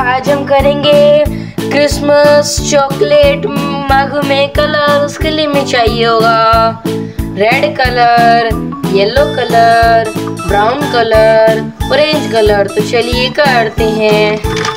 आज हम करेंगे क्रिसमस चॉकलेट मग में कलर उसके लिए हमें चाहिए होगा। Red colour yellow colour brown colour orange colour तो चलिए करते हैं।